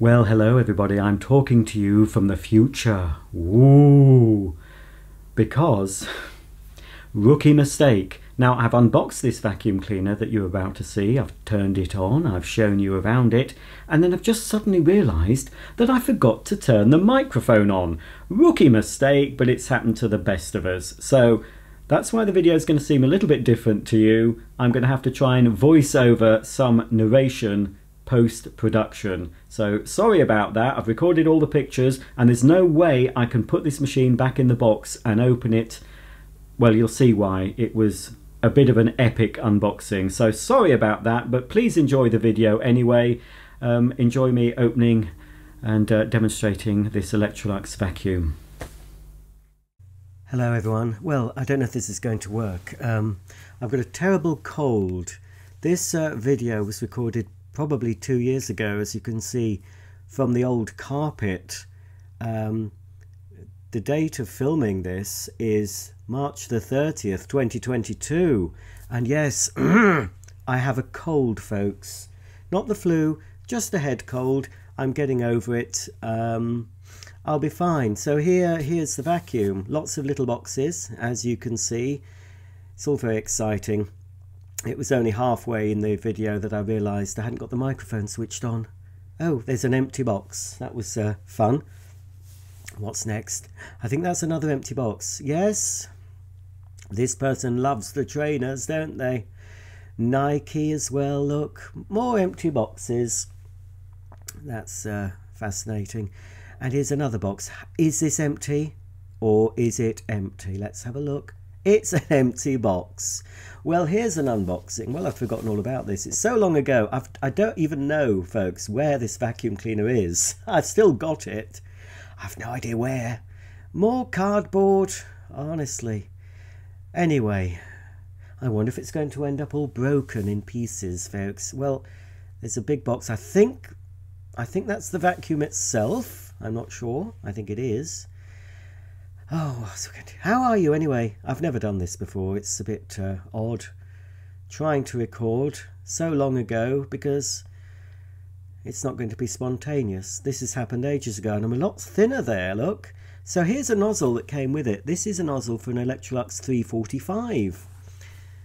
Well, hello everybody. I'm talking to you from the future. Ooh. Because rookie mistake. Now, I've unboxed this vacuum cleaner that you're about to see. I've turned it on, I've shown you around it, and then I've just suddenly realised that I forgot to turn the microphone on. Rookie mistake, but it's happened to the best of us. So that's why the video is going to seem a little bit different to you. I'm going to have to try and voice over some narration post-production. So sorry about that. I've recorded all the pictures and there's no way I can put this machine back in the box and open it. Well, you'll see why. It was a bit of an epic unboxing. So sorry about that, but please enjoy the video anyway. Um, enjoy me opening and uh, demonstrating this Electrolux vacuum. Hello everyone. Well, I don't know if this is going to work. Um, I've got a terrible cold. This uh, video was recorded probably two years ago, as you can see from the old carpet. Um, the date of filming this is March the 30th, 2022. And yes, I have a cold, folks. Not the flu, just a head cold. I'm getting over it. Um, I'll be fine. So here, here's the vacuum. Lots of little boxes, as you can see. It's all very exciting. It was only halfway in the video that I realised I hadn't got the microphone switched on. Oh, there's an empty box. That was uh, fun. What's next? I think that's another empty box. Yes, this person loves the trainers, don't they? Nike as well, look. More empty boxes. That's uh, fascinating. And here's another box. Is this empty or is it empty? Let's have a look. It's an empty box. Well, here's an unboxing. Well, I've forgotten all about this. It's so long ago, I've, I don't even know, folks, where this vacuum cleaner is. I've still got it. I've no idea where. More cardboard, honestly. Anyway, I wonder if it's going to end up all broken in pieces, folks. Well, there's a big box. I think, I think that's the vacuum itself. I'm not sure. I think it is. Oh, how are you anyway? I've never done this before. It's a bit uh, odd trying to record so long ago because it's not going to be spontaneous. This has happened ages ago and I'm a lot thinner there, look. So here's a nozzle that came with it. This is a nozzle for an Electrolux 345.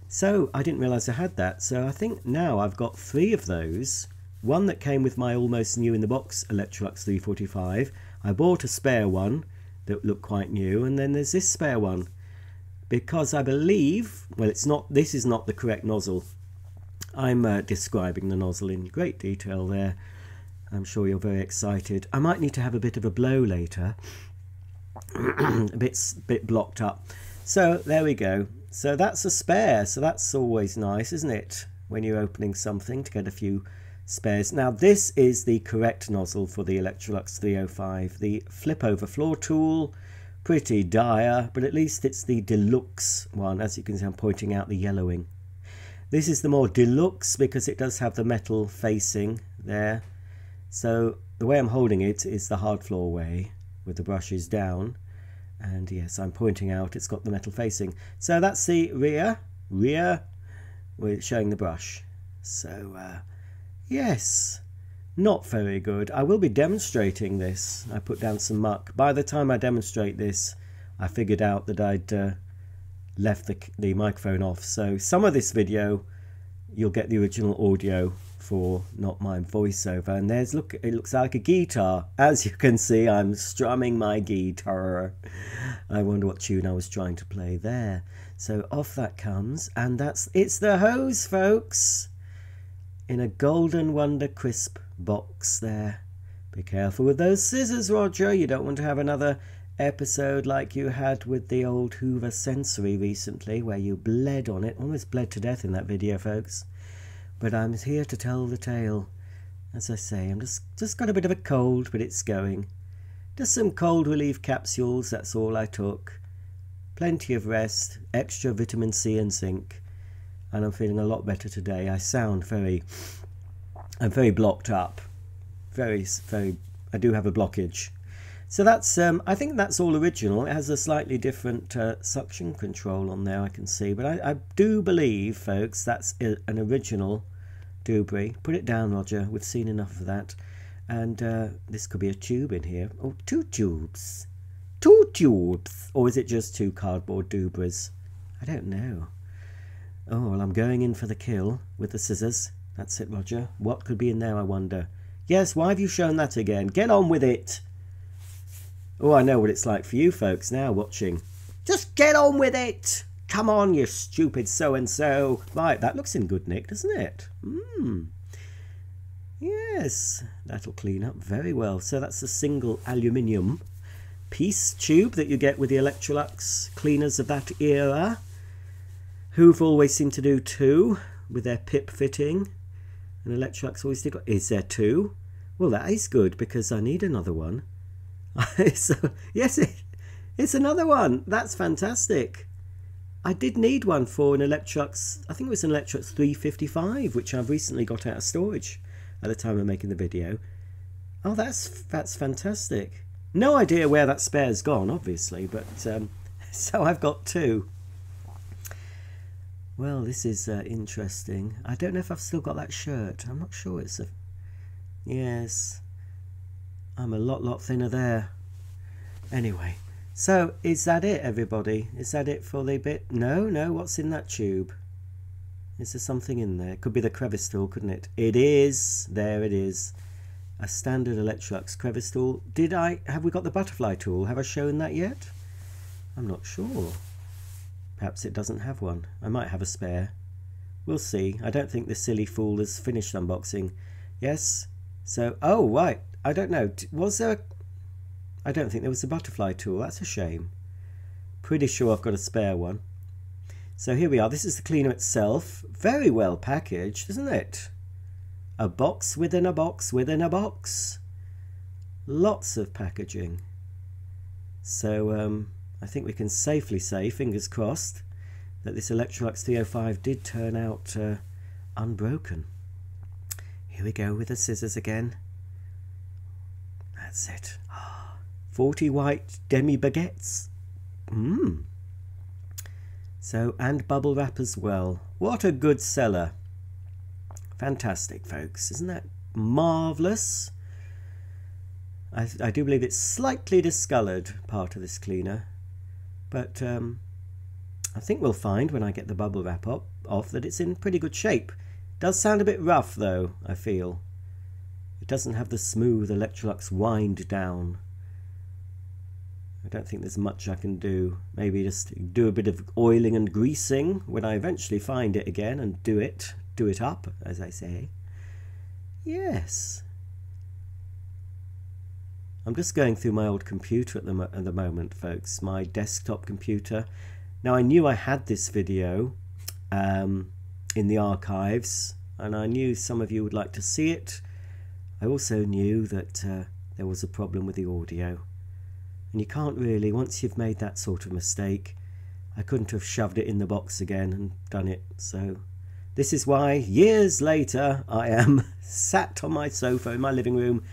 So I didn't realise I had that. So I think now I've got three of those. One that came with my almost new in the box Electrolux 345. I bought a spare one that look quite new and then there's this spare one. Because I believe well it's not this is not the correct nozzle. I'm uh, describing the nozzle in great detail there. I'm sure you're very excited. I might need to have a bit of a blow later. A bit, bit blocked up. So there we go. So that's a spare so that's always nice isn't it? When you're opening something to get a few spares. Now this is the correct nozzle for the Electrolux 305. The flip over floor tool, pretty dire, but at least it's the deluxe one. As you can see I'm pointing out the yellowing. This is the more deluxe because it does have the metal facing there. So the way I'm holding it is the hard floor way with the brushes down. And yes, I'm pointing out it's got the metal facing. So that's the rear, rear, we're showing the brush. So uh, Yes, not very good. I will be demonstrating this. I put down some muck. By the time I demonstrate this, I figured out that I'd uh, left the, the microphone off. So some of this video, you'll get the original audio for not my voiceover. And there's, look, it looks like a guitar. As you can see, I'm strumming my guitar. I wonder what tune I was trying to play there. So off that comes, and that's, it's the hose, folks in a golden wonder crisp box there. Be careful with those scissors, Roger. You don't want to have another episode like you had with the old Hoover Sensory recently, where you bled on it. Almost bled to death in that video, folks. But I'm here to tell the tale. As I say, I'm just just got a bit of a cold, but it's going. Just some cold relief capsules, that's all I took. Plenty of rest, extra vitamin C and zinc and I'm feeling a lot better today. I sound very, I'm very blocked up, very, very, I do have a blockage. So that's, um, I think that's all original. It has a slightly different uh, suction control on there, I can see. But I, I do believe, folks, that's an original Dubry. Put it down, Roger. We've seen enough of that. And uh, this could be a tube in here. Oh, two tubes. Two tubes. Or is it just two cardboard doobras? I don't know. Oh, well, I'm going in for the kill with the scissors. That's it, Roger. What could be in there, I wonder? Yes, why have you shown that again? Get on with it. Oh, I know what it's like for you folks now watching. Just get on with it. Come on, you stupid so-and-so. Right, that looks in good nick, doesn't it? Hmm. Yes, that'll clean up very well. So that's a single aluminium piece tube that you get with the Electrolux cleaners of that era. Hoover always seem to do two with their pip fitting. And Electrolux always did. Is there two? Well, that is good because I need another one. so, yes, it, it's another one. That's fantastic. I did need one for an Electrolux, I think it was an Electrolux 355, which I've recently got out of storage at the time of making the video. Oh, that's that's fantastic. No idea where that spare's gone, obviously, but um, so I've got two. Well, this is uh, interesting. I don't know if I've still got that shirt. I'm not sure it's a... Yes. I'm a lot, lot thinner there. Anyway, so is that it, everybody? Is that it for the bit? No, no, what's in that tube? Is there something in there? Could be the crevice tool, couldn't it? It is. There it is. A standard Electrolux crevice tool. Did I... Have we got the butterfly tool? Have I shown that yet? I'm not sure. Perhaps it doesn't have one. I might have a spare. We'll see. I don't think the silly fool has finished unboxing. Yes? So... Oh, right. I don't know. Was there a... I don't think there was a butterfly tool. That's a shame. Pretty sure I've got a spare one. So here we are. This is the cleaner itself. Very well packaged, isn't it? A box within a box within a box. Lots of packaging. So um, I think we can safely say, fingers crossed, that this Electrolux 305 did turn out uh, unbroken. Here we go with the scissors again. That's it. 40 white demi baguettes. Mmm. So, and bubble wrap as well. What a good seller. Fantastic, folks. Isn't that marvellous? I, I, do believe it's slightly discoloured, part of this cleaner. But um, I think we'll find when I get the bubble wrap up, off that it's in pretty good shape. Does sound a bit rough, though, I feel. It doesn't have the smooth Electrolux wind down. I don't think there's much I can do. Maybe just do a bit of oiling and greasing when I eventually find it again and do it, do it up, as I say. Yes. I'm just going through my old computer at the, at the moment, folks, my desktop computer. Now, I knew I had this video um, in the archives, and I knew some of you would like to see it. I also knew that uh, there was a problem with the audio. And you can't really, once you've made that sort of mistake, I couldn't have shoved it in the box again and done it. So this is why, years later, I am sat on my sofa in my living room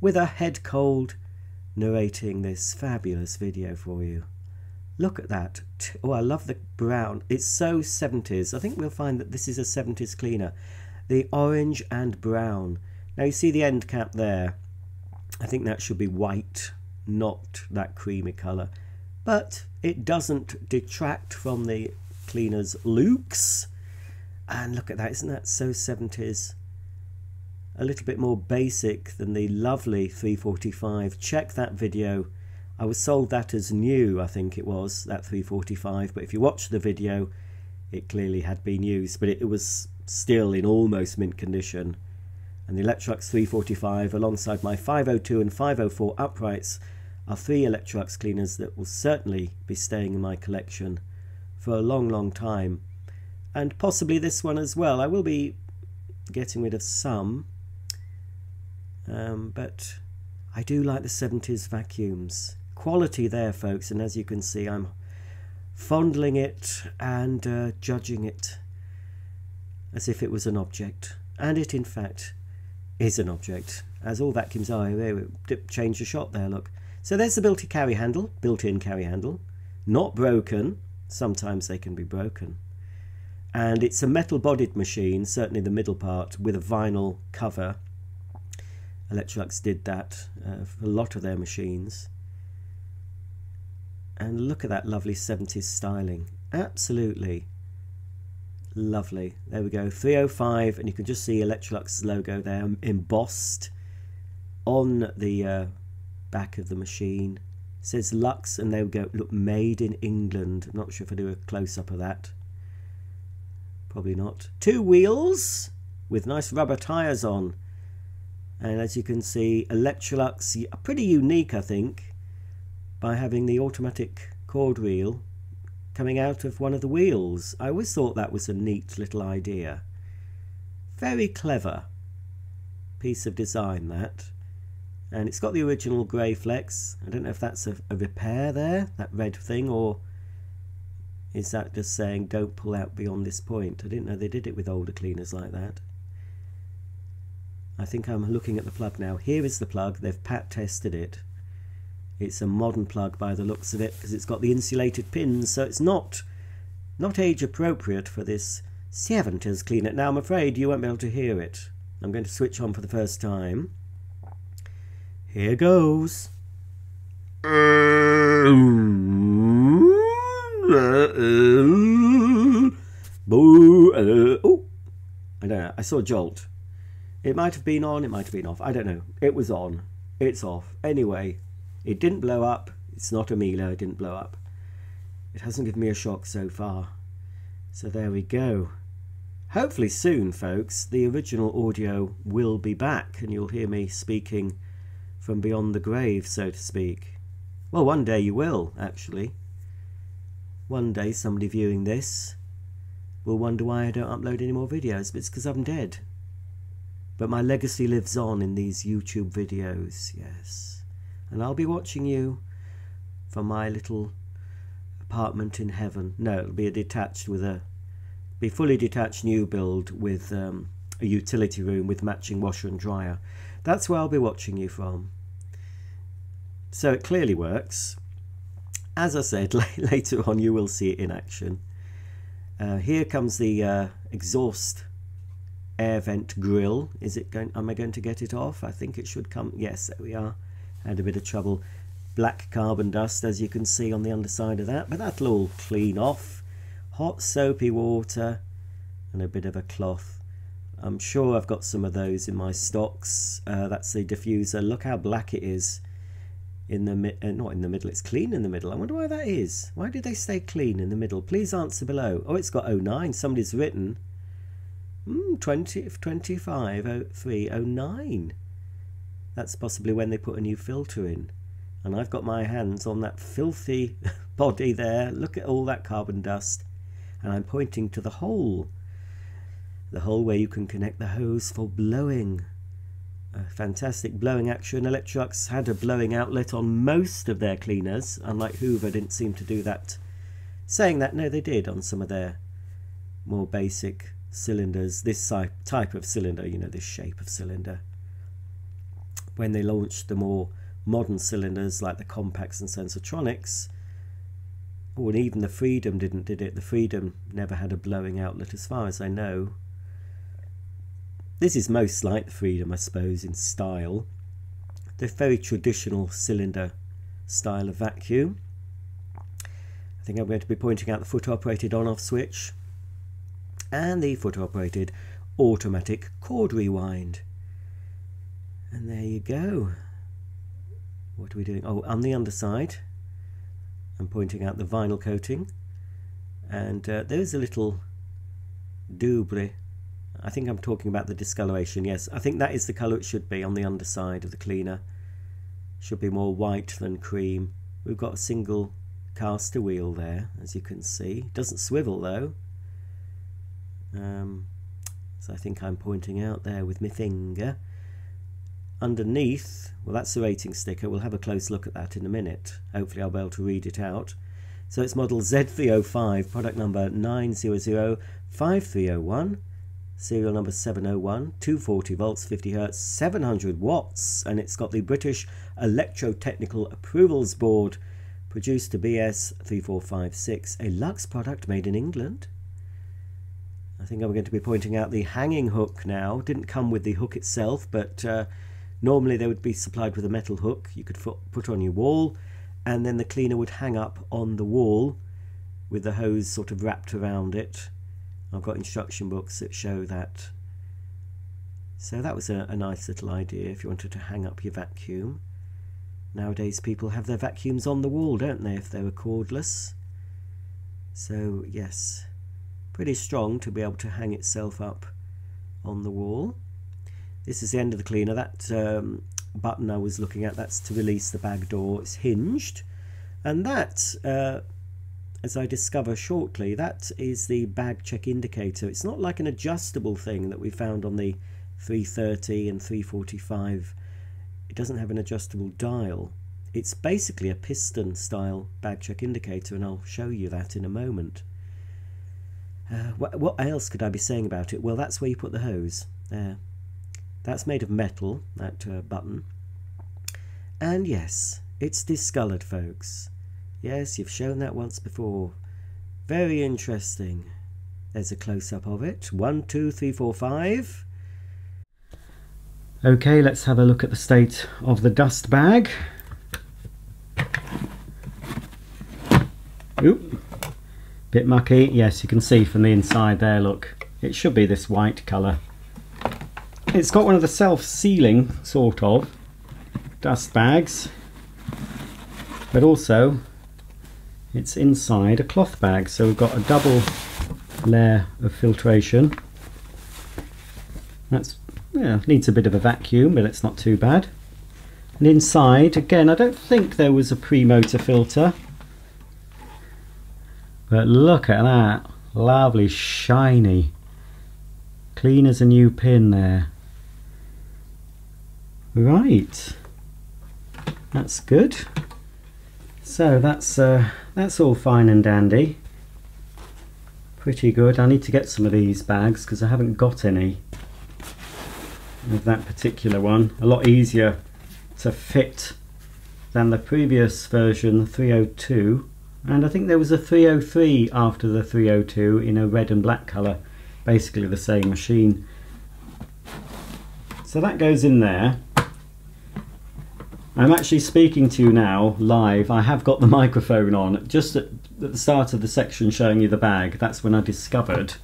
with a head cold, narrating this fabulous video for you. Look at that. Oh, I love the brown. It's so 70s. I think we'll find that this is a 70s cleaner. The orange and brown. Now you see the end cap there. I think that should be white not that creamy colour. But it doesn't detract from the cleaner's looks. And look at that, isn't that so 70s? A little bit more basic than the lovely 345. Check that video. I was sold that as new, I think it was, that 345. But if you watch the video, it clearly had been used. But it, was still in almost mint condition. And the Electrolux 345 alongside my 502 and 504 uprights are three Electrolux cleaners that will certainly be staying in my collection for a long, long time. And possibly this one as well. I will be getting rid of some. Um, but I do like the 70s vacuums. Quality there, folks. And as you can see, I'm fondling it and uh, judging it as if it was an object. And it, in fact, is an object. As all vacuums are. There, change the shot there, look. So there's the built-in carry handle, built-in carry handle, not broken. Sometimes they can be broken. And it's a metal bodied machine, certainly the middle part, with a vinyl cover. Electrolux did that uh, for a lot of their machines. And look at that lovely 70s styling. Absolutely lovely. There we go, 305, and you can just see Electrolux logo there embossed on the uh, back of the machine. It says Lux, and there we go, look, made in England. I'm not sure if I do a close-up of that. Probably not. Two wheels with nice rubber tyres on. And as you can see, Electrolux, are pretty unique, I think, by having the automatic cord wheel coming out of one of the wheels. I always thought that was a neat little idea. Very clever piece of design, that. And it's got the original grey flex. I don't know if that's a, a repair there, that red thing, or is that just saying don't pull out beyond this point? I didn't know they did it with older cleaners like that. I think I'm looking at the plug now. Here is the plug. They've pat tested it. It's a modern plug by the looks of it because it's got the insulated pins, so it's not not age appropriate for this 70s cleaner. Now I'm afraid you won't be able to hear it. I'm going to switch on for the first time. Here goes. Oh, I don't know. I saw jolt. It might have been on, it might have been off. I don't know. It was on. It's off. Anyway, it didn't blow up. It's not a Miele, it didn't blow up. It hasn't given me a shock so far. So there we go. Hopefully soon, folks, the original audio will be back and you'll hear me speaking from beyond the grave, so to speak. Well, one day you will, actually. One day somebody viewing this will wonder why I don't upload any more videos, but it's because I'm dead. But my legacy lives on in these YouTube videos, yes and I'll be watching you from my little apartment in heaven. No, it'll be a detached with a be fully detached new build with um, a utility room with matching washer and dryer. That's where I'll be watching you from. So it clearly works. As I said, later on you will see it in action. Uh, here comes the uh, exhaust air vent grill. Is it going? Am I going to get it off? I think it should come. Yes, there we are had a bit of trouble. Black carbon dust, as you can see on the underside of that, but that'll all clean off. Hot soapy water and a bit of a cloth. I'm sure I've got some of those in my stocks. Uh, that's the diffuser. Look how black it is in the uh, not in the middle. It's clean in the middle. I wonder why that is. Why did they stay clean in the middle? Please answer below. Oh, it's got 09. Somebody's written. Mm, 20, 25, 03, 09. That's possibly when they put a new filter in. And I've got my hands on that filthy body there. Look at all that carbon dust. And I'm pointing to the hole. The hole where you can connect the hose for blowing. A fantastic blowing action. Electrolux had a blowing outlet on most of their cleaners, unlike Hoover didn't seem to do that. Saying that, no, they did on some of their more basic cylinders. This type of cylinder, you know, this shape of cylinder. When they launched the more modern cylinders like the compacts and sensotronics or oh, even the freedom didn't did it? The freedom never had a blowing outlet as far as i know. This is most like the freedom i suppose in style. The very traditional cylinder style of vacuum. I think i'm going to be pointing out the foot operated on off switch and the foot operated automatic cord rewind and there you go. What are we doing? Oh, on the underside, I'm pointing out the vinyl coating. And uh, there's a little double. I think I'm talking about the discoloration. Yes, I think that is the colour it should be on the underside of the cleaner. Should be more white than cream. We've got a single caster wheel there, as you can see. Doesn't swivel though. Um, so I think I'm pointing out there with my finger. Underneath, well that's the rating sticker, we'll have a close look at that in a minute. Hopefully I'll be able to read it out. So it's model Z305, product number 9005301, serial number 701, 240 volts, 50 hertz, 700 watts, and it's got the British Electrotechnical Approvals Board, produced to BS 3456, a Lux product made in England. Think I'm going to be pointing out the hanging hook now. Didn't come with the hook itself, but uh, Normally they would be supplied with a metal hook you could put on your wall and then the cleaner would hang up on the wall with the hose sort of wrapped around it. I've got instruction books that show that. So that was a, a nice little idea if you wanted to hang up your vacuum. Nowadays people have their vacuums on the wall, don't they, if they were cordless. So yes, pretty strong to be able to hang itself up on the wall. This is the end of the cleaner. That um, button I was looking at, that's to release the bag door. It's hinged. And that, uh, as I discover shortly, that is the bag check indicator. It's not like an adjustable thing that we found on the 330 and 345. It doesn't have an adjustable dial. It's basically a piston style bag check indicator and I'll show you that in a moment. Uh, what, what, else could I be saying about it? Well, that's where you put the hose. There. That's made of metal, that uh, button. And yes, it's discoloured, folks. Yes, you've shown that once before. Very interesting. There's a close-up of it. One, two, three, four, five. Okay, let's have a look at the state of the dust bag. Oop, bit mucky. Yes, you can see from the inside there, look. It should be this white colour. It's got one of the self-sealing, sort of, dust bags. But also, it's inside a cloth bag. So we've got a double layer of filtration. That's yeah, needs a bit of a vacuum, but it's not too bad. And inside, again, I don't think there was a pre-motor filter. But look at that. Lovely, shiny. Clean as a new pin there. Right, that's good. So that's uh, that's all fine and dandy. Pretty good. I need to get some of these bags because I haven't got any of that particular one. A lot easier to fit than the previous version 302 and I think there was a 303 after the 302 in a red and black colour basically the same machine so that goes in there I'm actually speaking to you now live. I have got the microphone on. Just at, at, the start of the section showing you the bag, that's when I discovered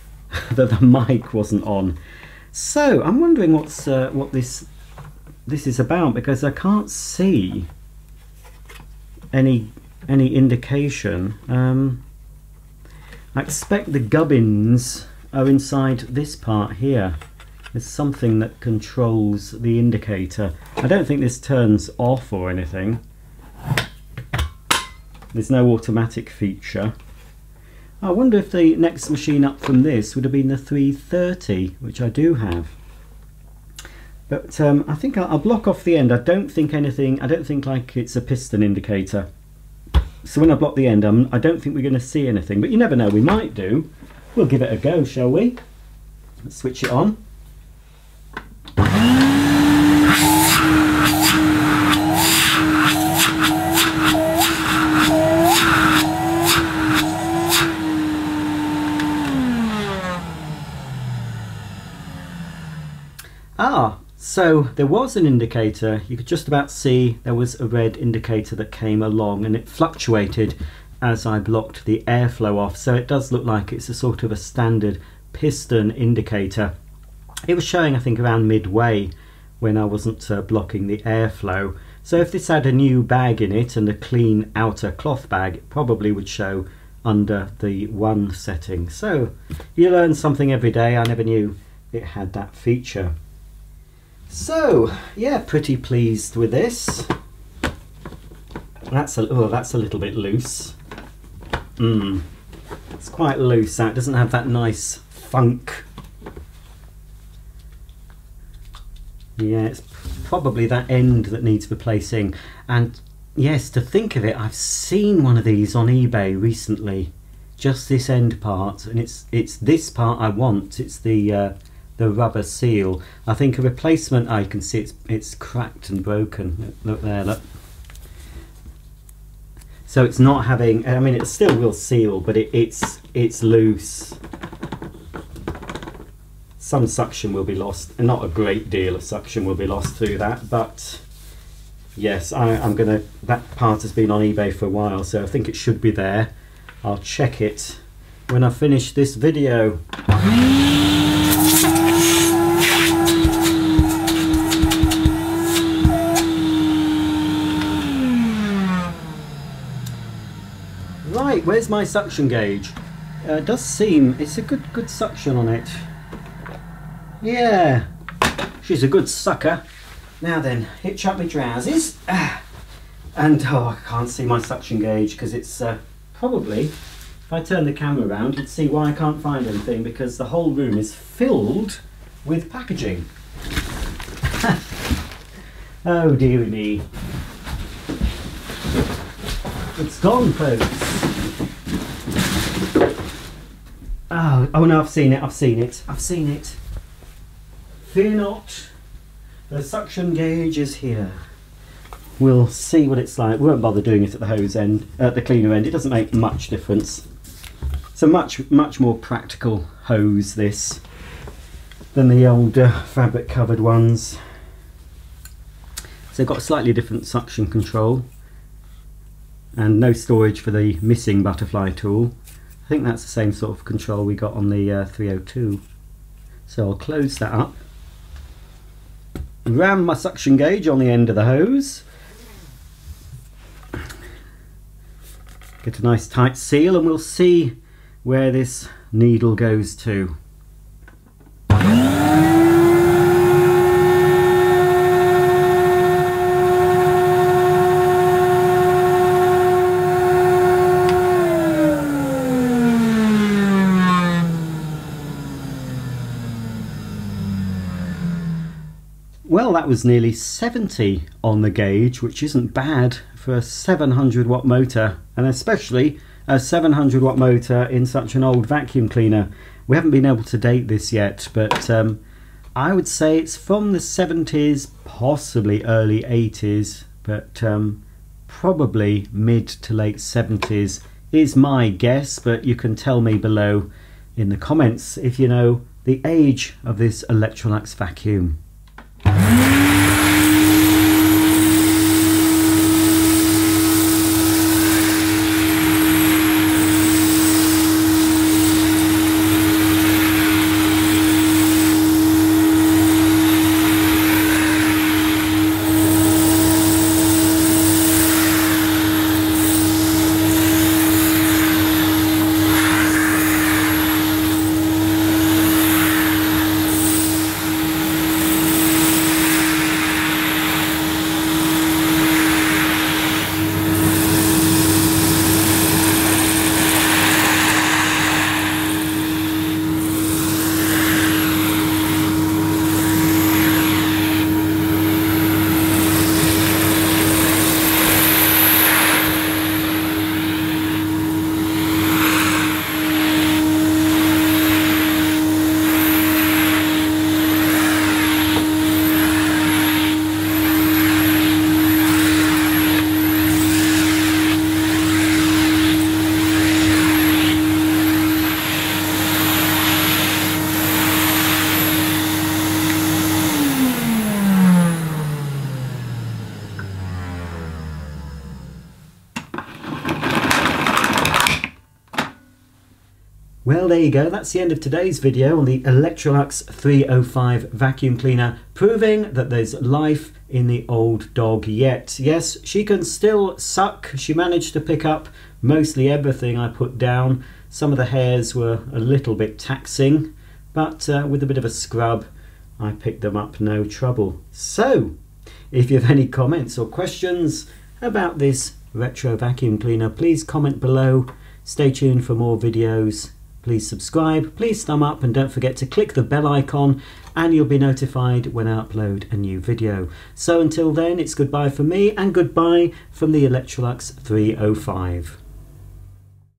that the mic wasn't on. So I'm wondering what's uh, what this this is about because I can't see any any indication. Um, I expect the gubbins are inside this part here. There's something that controls the indicator. I don't think this turns off or anything. There's no automatic feature. I wonder if the next machine up from this would have been the 330, which I do have. But um, I think I'll, I'll block off the end. I don't think anything, I don't think like it's a piston indicator. So when I block the end, I'm, I don't think we're going to see anything. But you never know, we might do. We'll give it a go, shall we? Let's switch it on. Ah, so there was an indicator. You could just about see there was a red indicator that came along and it fluctuated as I blocked the airflow off. So it does look like it's a sort of a standard piston indicator. It was showing I think around midway when I wasn't uh, blocking the airflow. So if this had a new bag in it and a clean outer cloth bag, it probably would show under the one setting. So you learn something every day. I never knew it had that feature. So, yeah, pretty pleased with this. That's a, oh, that's a little bit loose. Mmm, it's quite loose. That doesn't have that nice funk. Yeah, it's probably that end that needs replacing. And yes, to think of it, I've seen one of these on eBay recently. Just this end part, and it's it's this part I want. It's the uh, the rubber seal. I think a replacement, I can see it's, it's cracked and broken. Look there, look. So it's not having, I mean it still will seal, but it, it's, it's loose. some suction will be lost, not a great deal of suction will be lost through that, but yes, I, I'm gonna, that part has been on eBay for a while, so I think it should be there. I'll check it when I finish this video. Where's my suction gauge? Uh, it does seem it's a good good suction on it. Yeah, she's a good sucker. Now then, hitch up my trousers. Ah. And oh, I can't see my suction gauge because it's uh, probably, if I turn the camera around, you'd see why I can't find anything because the whole room is filled with packaging. oh dearie me. It's gone, folks. Oh, oh no, I've seen it, I've seen it, I've seen it. Fear not, the suction gauge is here. We'll see what it's like. We won't bother doing it at the hose end, at the cleaner end. It doesn't make much difference. It's a much, much more practical hose, this, than the older uh, fabric covered ones. So got a slightly different suction control and no storage for the missing butterfly tool. I think that's the same sort of control we got on the uh, 302. So I'll close that up. Ram my suction gauge on the end of the hose. Get a nice tight seal and we'll see where this needle goes to. Well, that was nearly 70 on the gauge, which isn't bad for a 700 watt motor, and especially a 700 watt motor in such an old vacuum cleaner. We haven't been able to date this yet, but um, I would say it's from the 70s, possibly early 80s, but um, probably mid to late 70s is my guess, but you can tell me below in the comments if you know the age of this Electrolux vacuum. Well, there you go. That's the end of today's video on the Electrolux 305 vacuum cleaner, proving that there's life in the old dog yet. Yes, she can still suck. She managed to pick up mostly everything I put down. Some of the hairs were a little bit taxing, but uh, with a bit of a scrub, I picked them up no trouble. So, if you have any comments or questions about this retro vacuum cleaner, please comment below. Stay tuned for more videos Please subscribe, please thumb up and don't forget to click the bell icon and you'll be notified when I upload a new video. So until then, it's goodbye from me and goodbye from the Electrolux 305.